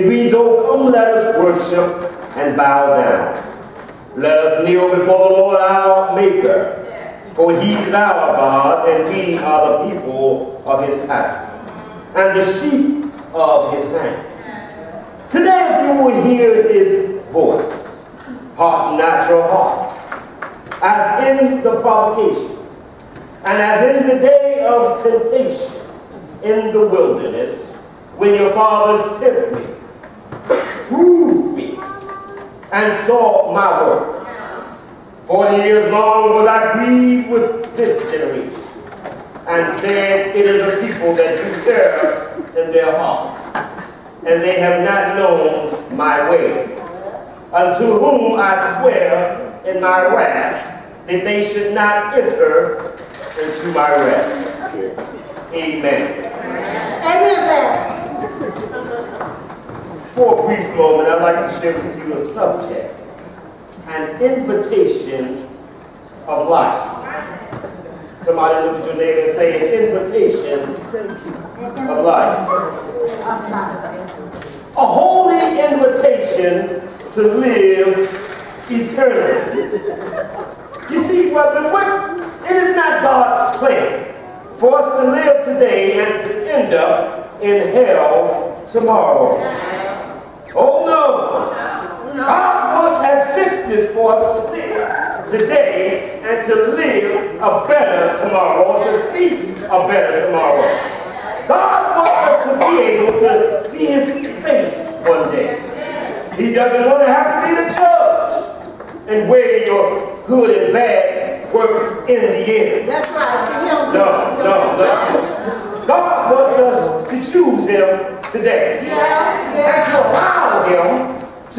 It reads, Oh, come, let us worship and bow down. Let us kneel before the Lord our Maker. For he is our God, and we are the people of his pasture, and the sheep of his hand. Today, if you will hear his voice, heart not your heart, as in the provocation, and as in the day of temptation in the wilderness, when your fathers tempted me proved me and saw my work. Forty years long was I grieved with this generation and said, It is a people that do err in their hearts, and they have not known my ways. Unto whom I swear in my wrath that they should not enter into my rest. Amen. Amen pulpit storm, I'd like to share with you a subject an invitation of life. Somebody look at your neighbor and say, an invitation of life. A holy invitation to live eternally. You see, brethren, what, it is not God's plan for us to live today and to end up in hell tomorrow. Oh no. God wants has fixed this for us to live today and to live a better tomorrow, to see a better tomorrow. God wants us to be able to see his face one day. He doesn't want to have to be the judge and weigh your good and bad works in the end. That's right. No, no, no. God wants us to choose him today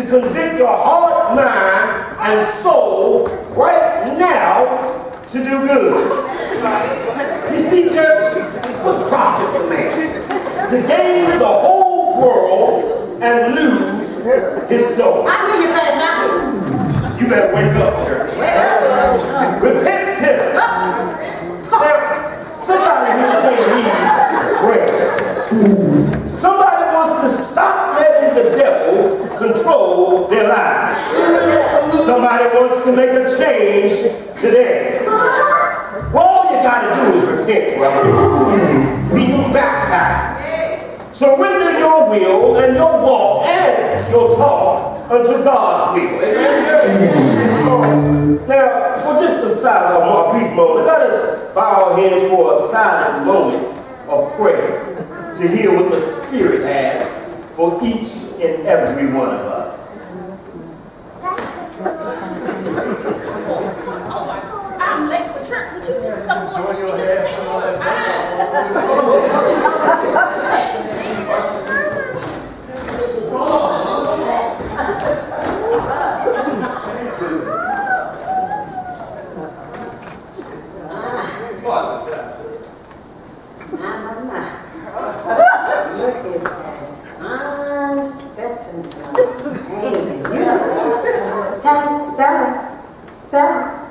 to convict your heart, mind, and soul right now to do good. You see, church, what profits a man to gain the whole world and lose his soul? I hear you, Pastor. You better wake up, church. Repent, sinner. Somebody wants to make a change today. All you got to do is repent, brother. Be baptized. Surrender your will and your walk and your talk unto God's will. Now, for just a silent, a brief moment, let us bow our heads for a silent moment of prayer to hear what the Spirit has for each and every one of us. I'm late for church. Would you just come on? Join your and head. just stay on time? My, my, my. Look at that. Fine specimen. Amen. You Hey, fellas. Fellas.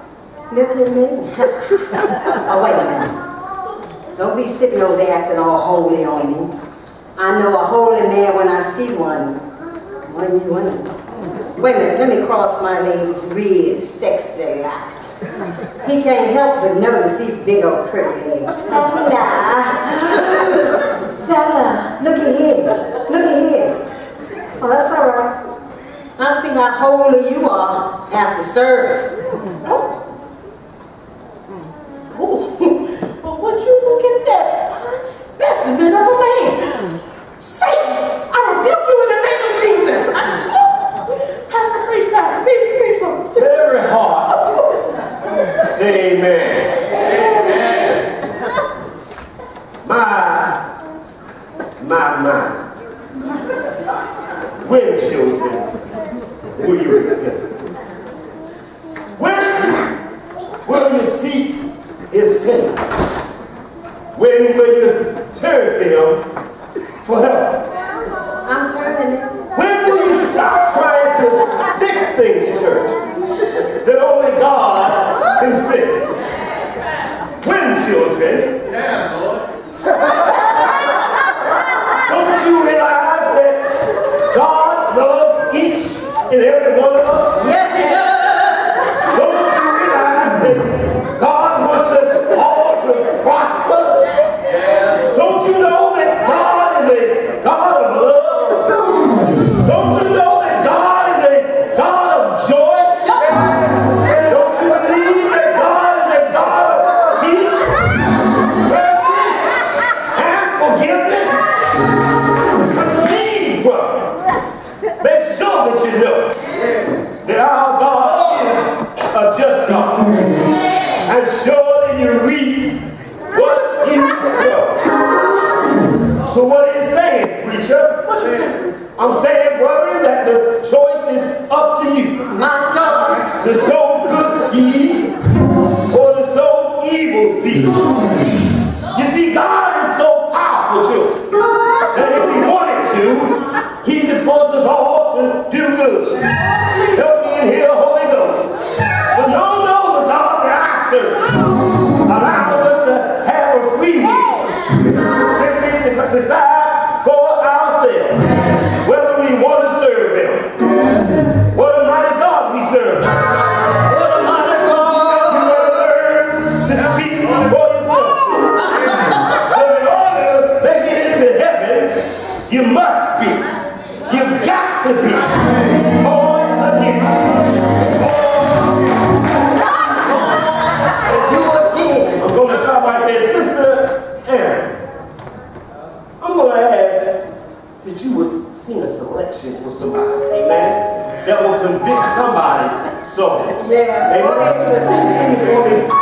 At me. oh, wait a minute. Don't be sitting over there acting all holy on me. I know a holy man when I see one. One you one. Wait a minute, let me cross my legs real sexy like. He can't help but notice these big old pretty legs. Fella. Fella, look at here. Look at here. Well, that's all right. I see how holy you are after service. Oh, well, would you look at that fine specimen of a man? Satan, I rebuke you in the name of Jesus. Pastor, preach, Pastor, preach, preach, Lord. Every heart say amen. My, my, my. When, children, will you repent? When will you seek his face? When will you turn to him To sow good seed or to sow evil seed. That you would sing a selection for somebody, amen, that will convict somebody's soul. Yeah. Amen. Oh, sing, sing for me. The Lord is